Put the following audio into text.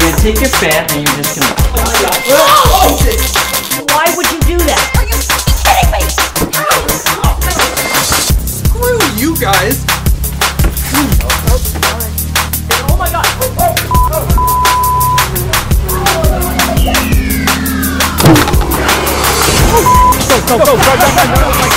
take your fan and you're just gonna. Why would you do that? Are you kidding me? Screw you guys. Oh my god. Oh, oh, oh. Go, go, go, go, go, go, go, go.